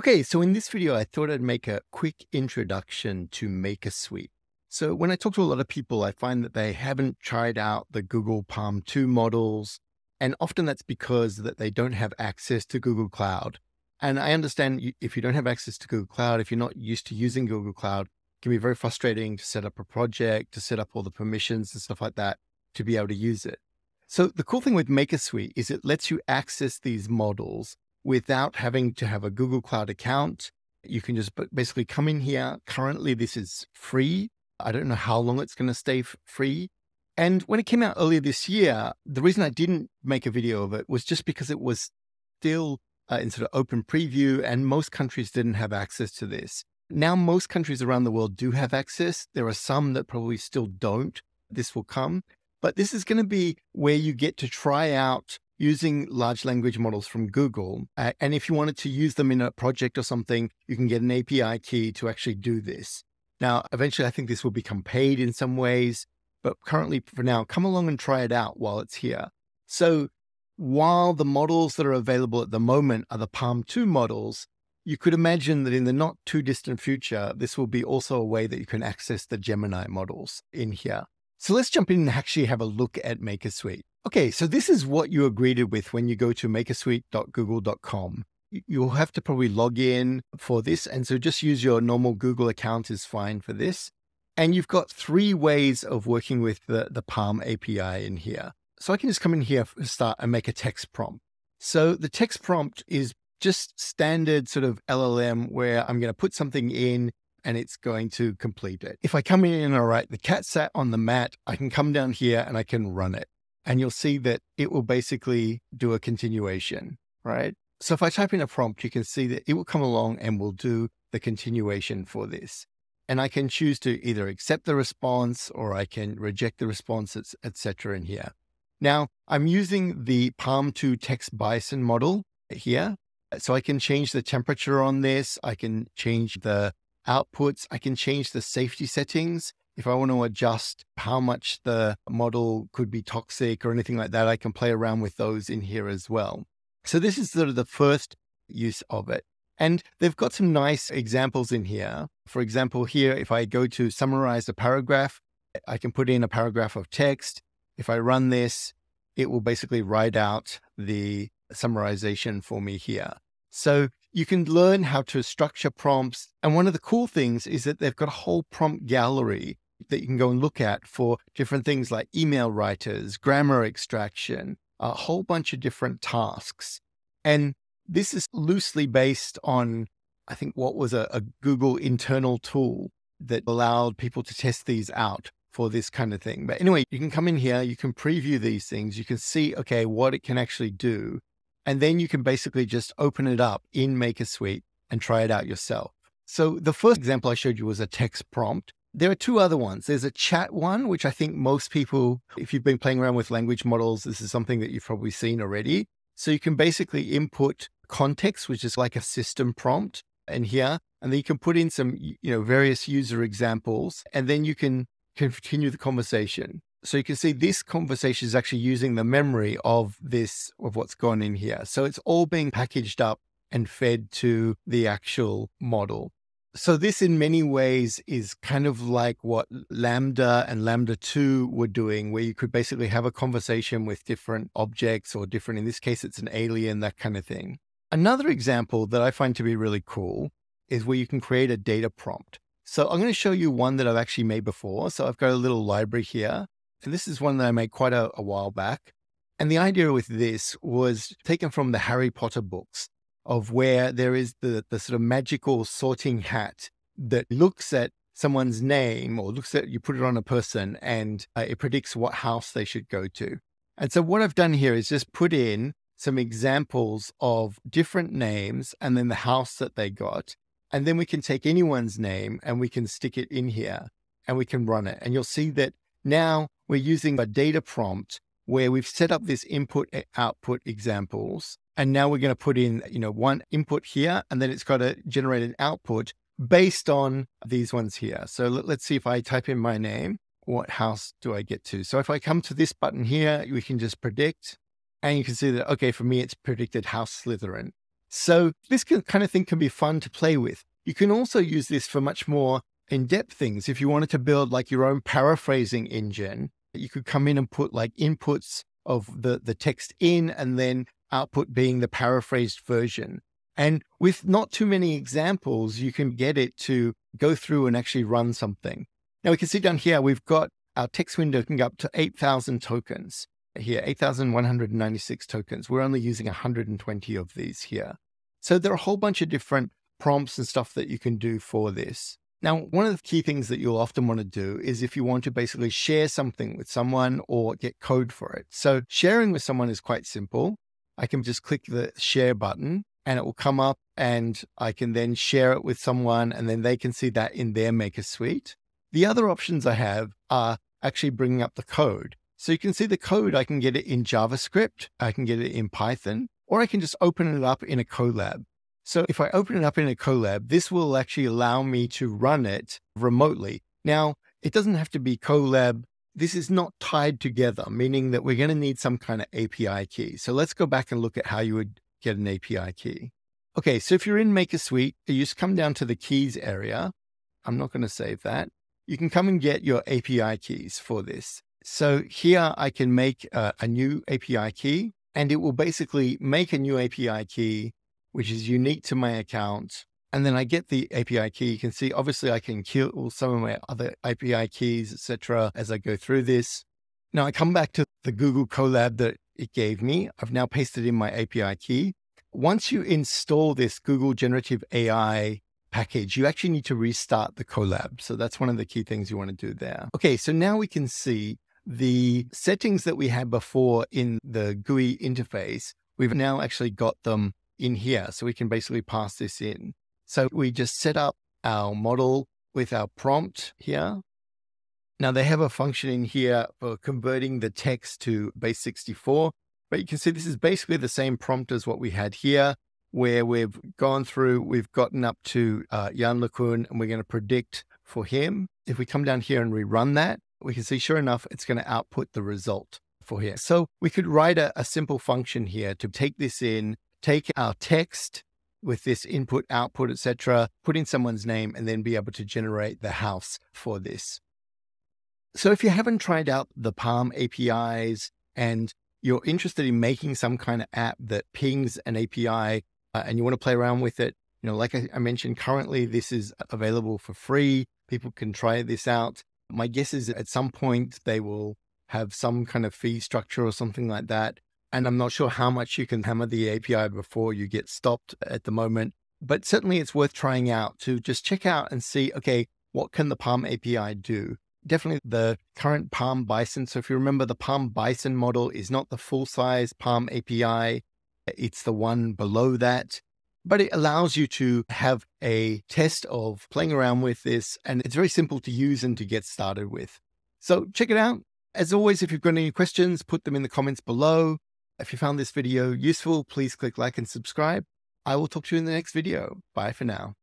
Okay, so in this video, I thought I'd make a quick introduction to MakerSuite. So when I talk to a lot of people, I find that they haven't tried out the Google Palm 2 models. And often that's because that they don't have access to Google Cloud. And I understand if you don't have access to Google Cloud, if you're not used to using Google Cloud, it can be very frustrating to set up a project, to set up all the permissions and stuff like that to be able to use it. So the cool thing with MakerSuite is it lets you access these models without having to have a Google Cloud account. You can just basically come in here. Currently, this is free. I don't know how long it's going to stay free. And when it came out earlier this year, the reason I didn't make a video of it was just because it was still uh, in sort of open preview and most countries didn't have access to this. Now, most countries around the world do have access. There are some that probably still don't. This will come. But this is going to be where you get to try out using large language models from Google. Uh, and if you wanted to use them in a project or something, you can get an API key to actually do this. Now, eventually, I think this will become paid in some ways, but currently, for now, come along and try it out while it's here. So, while the models that are available at the moment are the Palm 2 models, you could imagine that in the not too distant future, this will be also a way that you can access the Gemini models in here. So let's jump in and actually have a look at MakerSuite. Okay, so this is what you are greeted with when you go to makersuite.google.com. You'll have to probably log in for this. And so just use your normal Google account is fine for this. And you've got three ways of working with the, the Palm API in here. So I can just come in here, start and make a text prompt. So the text prompt is just standard sort of LLM where I'm going to put something in and it's going to complete it. If I come in and I write the cat sat on the mat, I can come down here and I can run it and you'll see that it will basically do a continuation, right? So if I type in a prompt, you can see that it will come along and will do the continuation for this. And I can choose to either accept the response or I can reject the response, etc. in here. Now I'm using the Palm 2 text bison model here. So I can change the temperature on this. I can change the outputs. I can change the safety settings. If I want to adjust how much the model could be toxic or anything like that, I can play around with those in here as well. So this is sort of the first use of it. And they've got some nice examples in here. For example, here, if I go to summarize a paragraph, I can put in a paragraph of text. If I run this, it will basically write out the summarization for me here. So you can learn how to structure prompts. And one of the cool things is that they've got a whole prompt gallery that you can go and look at for different things like email writers, grammar extraction, a whole bunch of different tasks. And this is loosely based on, I think, what was a, a Google internal tool that allowed people to test these out for this kind of thing. But anyway, you can come in here, you can preview these things, you can see, okay, what it can actually do. And then you can basically just open it up in MakerSuite and try it out yourself. So the first example I showed you was a text prompt. There are two other ones. There's a chat one, which I think most people, if you've been playing around with language models, this is something that you've probably seen already. So you can basically input context, which is like a system prompt in here, and then you can put in some, you know, various user examples, and then you can continue the conversation. So you can see this conversation is actually using the memory of this, of what's gone in here. So it's all being packaged up and fed to the actual model. So this in many ways is kind of like what LaMDA and LaMDA 2 were doing, where you could basically have a conversation with different objects or different, in this case, it's an alien, that kind of thing. Another example that I find to be really cool is where you can create a data prompt. So I'm going to show you one that I've actually made before. So I've got a little library here. And this is one that I made quite a, a while back. And the idea with this was taken from the Harry Potter books of where there is the, the sort of magical sorting hat that looks at someone's name or looks at you put it on a person and uh, it predicts what house they should go to. And so what I've done here is just put in some examples of different names and then the house that they got. And then we can take anyone's name and we can stick it in here and we can run it. And you'll see that now we're using a data prompt where we've set up this input output examples. And now we're going to put in, you know, one input here, and then it's got to generate an output based on these ones here. So let, us see if I type in my name, what house do I get to? So if I come to this button here, we can just predict, and you can see that, okay, for me, it's predicted house Slytherin. So this can, kind of thing can be fun to play with. You can also use this for much more in-depth things. If you wanted to build like your own paraphrasing engine, you could come in and put like inputs of the, the text in and then output being the paraphrased version. And with not too many examples, you can get it to go through and actually run something. Now we can see down here, we've got our text window can go up to 8,000 tokens here, 8,196 tokens. We're only using 120 of these here. So there are a whole bunch of different prompts and stuff that you can do for this. Now, one of the key things that you'll often want to do is if you want to basically share something with someone or get code for it. So sharing with someone is quite simple. I can just click the share button and it will come up and I can then share it with someone and then they can see that in their Maker Suite. The other options I have are actually bringing up the code. So you can see the code, I can get it in JavaScript, I can get it in Python, or I can just open it up in a Colab. So if I open it up in a Colab, this will actually allow me to run it remotely. Now, it doesn't have to be Colab. This is not tied together, meaning that we're going to need some kind of API key. So let's go back and look at how you would get an API key. Okay, so if you're in Maker Suite, you just come down to the keys area. I'm not going to save that. You can come and get your API keys for this. So here I can make a, a new API key and it will basically make a new API key, which is unique to my account. And then I get the API key. You can see, obviously, I can kill all some of my other API keys, etc., as I go through this. Now I come back to the Google Colab that it gave me. I've now pasted in my API key. Once you install this Google Generative AI package, you actually need to restart the Colab. So that's one of the key things you want to do there. Okay, so now we can see the settings that we had before in the GUI interface, we've now actually got them in here. So we can basically pass this in. So we just set up our model with our prompt here. Now they have a function in here for converting the text to base 64, but you can see this is basically the same prompt as what we had here, where we've gone through, we've gotten up to uh, Yann LeCun, and we're going to predict for him. If we come down here and rerun that, we can see sure enough, it's going to output the result for here. So we could write a, a simple function here to take this in, take our text with this input, output, etc., put in someone's name, and then be able to generate the house for this. So if you haven't tried out the Palm APIs and you're interested in making some kind of app that pings an API uh, and you want to play around with it, you know, like I, I mentioned, currently this is available for free. People can try this out. My guess is at some point they will have some kind of fee structure or something like that. And I'm not sure how much you can hammer the API before you get stopped at the moment. But certainly it's worth trying out to just check out and see, okay, what can the Palm API do? Definitely the current Palm Bison. So if you remember, the Palm Bison model is not the full size Palm API. It's the one below that but it allows you to have a test of playing around with this. And it's very simple to use and to get started with. So check it out. As always, if you've got any questions, put them in the comments below. If you found this video useful, please click like and subscribe. I will talk to you in the next video. Bye for now.